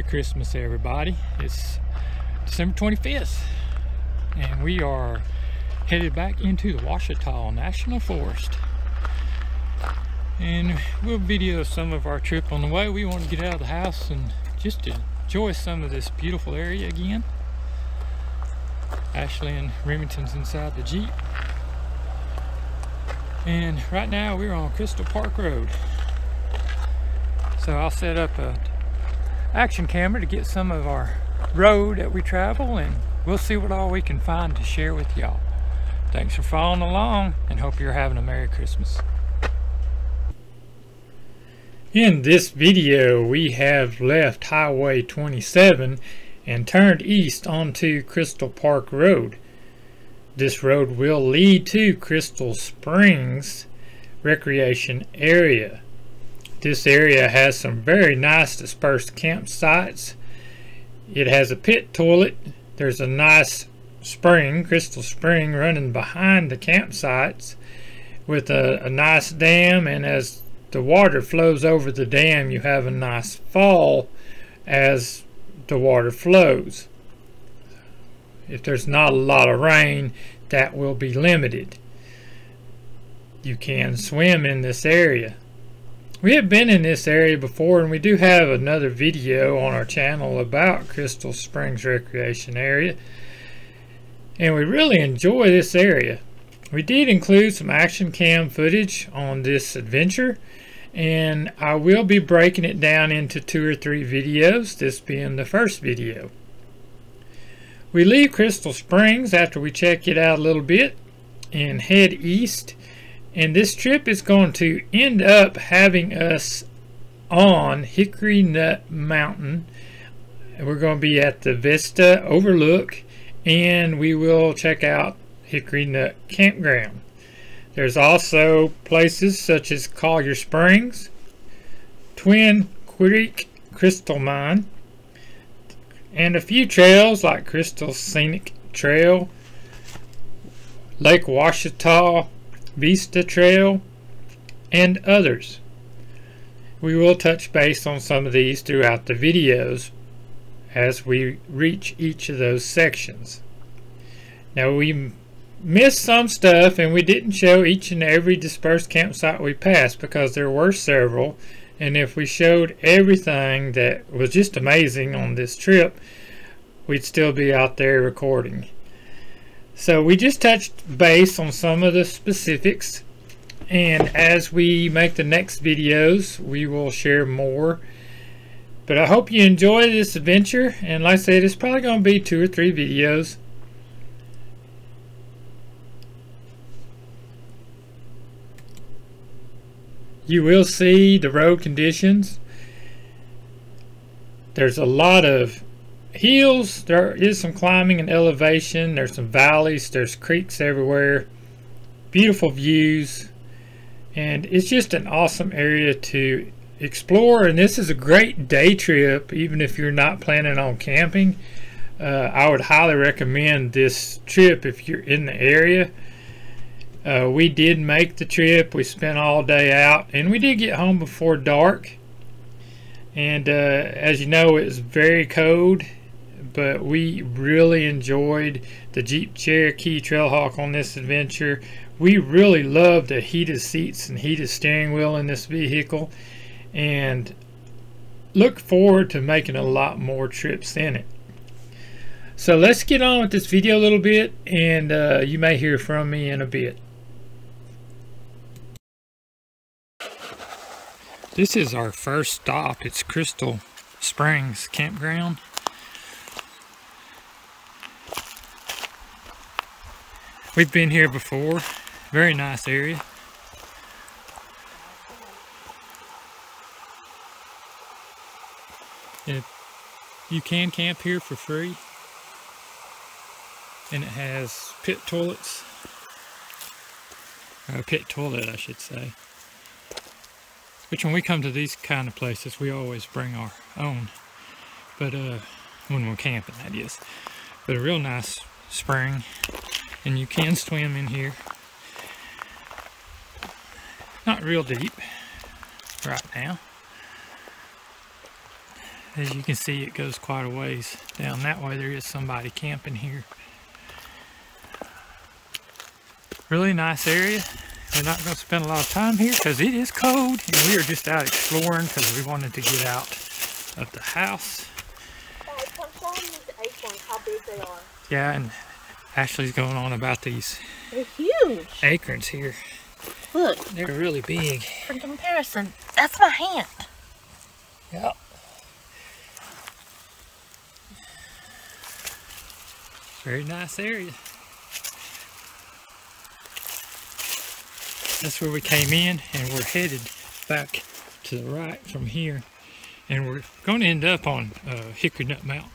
Merry Christmas everybody. It's December 25th and we are headed back into the Ouachita National Forest. And we'll video some of our trip on the way. We want to get out of the house and just enjoy some of this beautiful area again. Ashley and Remington's inside the Jeep. And right now we're on Crystal Park Road. So I'll set up a action camera to get some of our road that we travel and we'll see what all we can find to share with y'all. Thanks for following along and hope you're having a Merry Christmas. In this video we have left Highway 27 and turned east onto Crystal Park Road. This road will lead to Crystal Springs Recreation Area. This area has some very nice dispersed campsites. It has a pit toilet. There's a nice spring, crystal spring, running behind the campsites with a, a nice dam. And as the water flows over the dam, you have a nice fall as the water flows. If there's not a lot of rain, that will be limited. You can swim in this area. We have been in this area before and we do have another video on our channel about Crystal Springs Recreation Area. And we really enjoy this area. We did include some action cam footage on this adventure and I will be breaking it down into two or three videos, this being the first video. We leave Crystal Springs after we check it out a little bit and head east and this trip is going to end up having us on Hickory Nut Mountain. We're going to be at the Vista Overlook and we will check out Hickory Nut Campground. There's also places such as Collier Springs, Twin Creek Crystal Mine, and a few trails like Crystal Scenic Trail, Lake Ouachita, Vista Trail, and others. We will touch base on some of these throughout the videos as we reach each of those sections. Now we missed some stuff and we didn't show each and every dispersed campsite we passed because there were several and if we showed everything that was just amazing on this trip we'd still be out there recording. So we just touched base on some of the specifics and as we make the next videos we will share more. But I hope you enjoy this adventure and like I said it's probably going to be two or three videos. You will see the road conditions. There's a lot of hills there is some climbing and elevation. There's some valleys there's creeks everywhere. Beautiful views. And it's just an awesome area to explore. And this is a great day trip even if you're not planning on camping. Uh, I would highly recommend this trip if you're in the area. Uh, we did make the trip. We spent all day out and we did get home before dark. And uh, as you know it's very cold but we really enjoyed the Jeep Cherokee Trailhawk on this adventure. We really love the heated seats and heated steering wheel in this vehicle and look forward to making a lot more trips in it. So let's get on with this video a little bit and uh, you may hear from me in a bit. This is our first stop. It's Crystal Springs Campground. We've been here before. Very nice area. And you can camp here for free. And it has pit toilets. Or a pit toilet, I should say. Which when we come to these kind of places, we always bring our own. But, uh, when we're camping, that is. But a real nice spring and you can swim in here not real deep right now As you can see, it goes quite a ways down that way. There is somebody camping here. Really nice area. We're not going to spend a lot of time here because it is cold and we are just out exploring because we wanted to get out of the house. Yeah, and Ashley's going on about these They're huge. acorns here. Look, They're really big. for comparison, that's my hand. Yep. Very nice area. That's where we came in and we're headed back to the right from here. And we're going to end up on uh, Hickory Nut Mountain.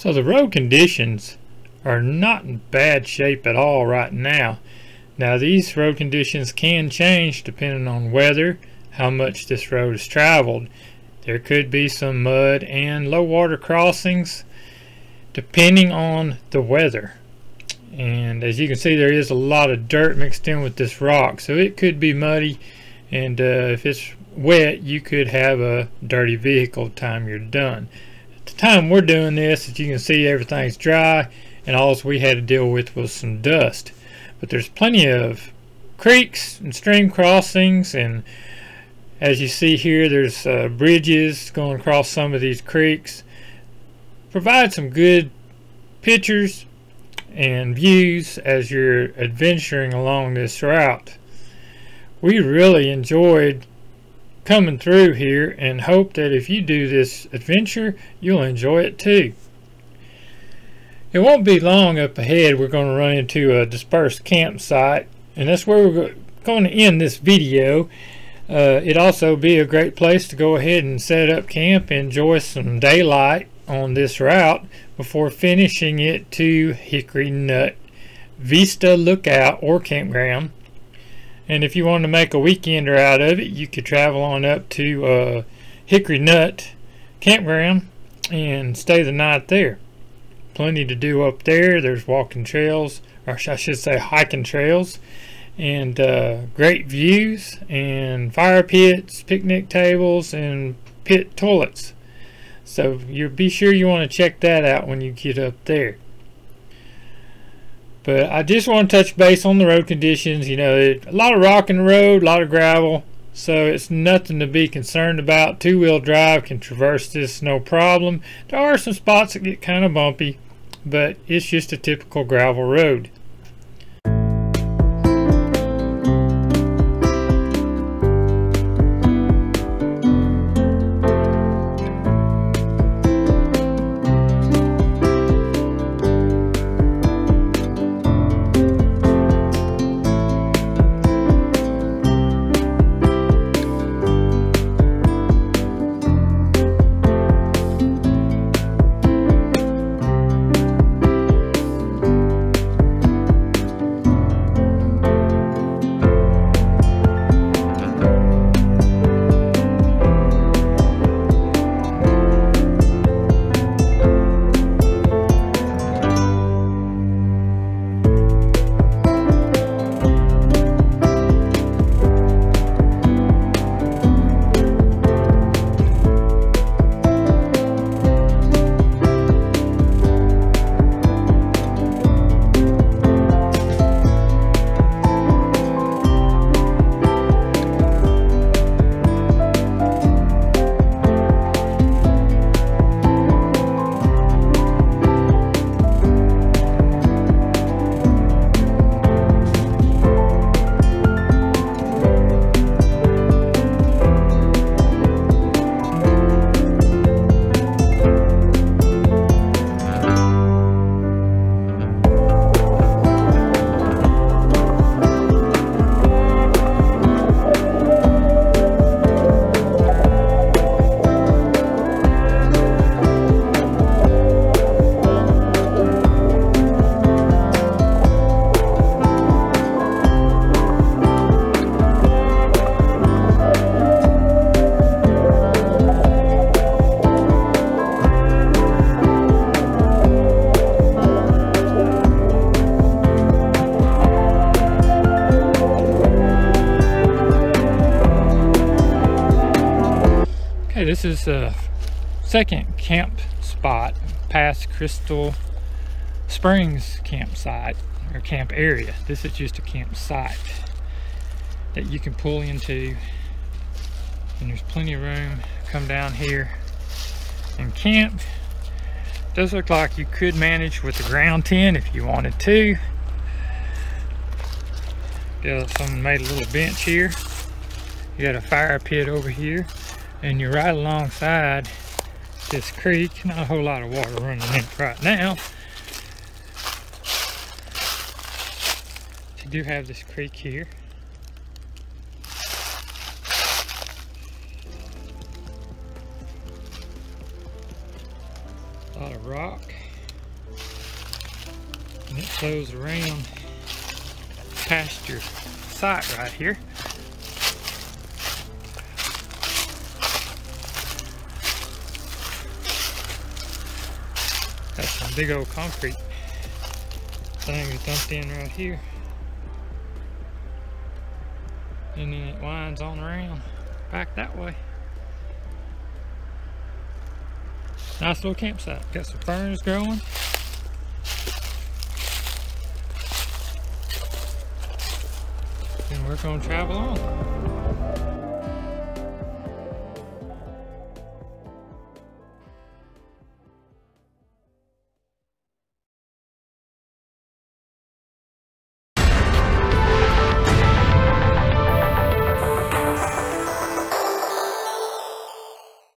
So the road conditions are not in bad shape at all right now. Now these road conditions can change depending on weather, how much this road is traveled. There could be some mud and low water crossings depending on the weather. And as you can see there is a lot of dirt mixed in with this rock so it could be muddy and uh, if it's wet you could have a dirty vehicle time you're done time we're doing this, as you can see, everything's dry, and all we had to deal with was some dust. But there's plenty of creeks and stream crossings, and as you see here, there's uh, bridges going across some of these creeks. Provide some good pictures and views as you're adventuring along this route. We really enjoyed coming through here and hope that if you do this adventure, you'll enjoy it too. It won't be long up ahead we're going to run into a dispersed campsite and that's where we're going to end this video. Uh, it'd also be a great place to go ahead and set up camp, enjoy some daylight on this route before finishing it to Hickory Nut Vista Lookout or Campground. And if you want to make a weekender out of it, you could travel on up to uh, Hickory Nut Campground and stay the night there. Plenty to do up there. There's walking trails, or I should say hiking trails and uh, great views and fire pits, picnic tables, and pit toilets. So you be sure you want to check that out when you get up there. But I just want to touch base on the road conditions. You know, it, a lot of rock in the road, a lot of gravel, so it's nothing to be concerned about. Two-wheel drive can traverse this no problem. There are some spots that get kind of bumpy, but it's just a typical gravel road. This is a second camp spot past Crystal Springs campsite or camp area. This is just a campsite that you can pull into and there's plenty of room. Come down here and camp. Does look like you could manage with the ground tent if you wanted to. Got someone made a little bench here. You got a fire pit over here and you're right alongside this creek. Not a whole lot of water running in it right now. But you do have this creek here. A lot of rock. And it flows around past your site right here. Got some big old concrete things dumped in right here. And then it winds on around back that way. Nice little campsite. Got some ferns growing. And we're gonna travel on.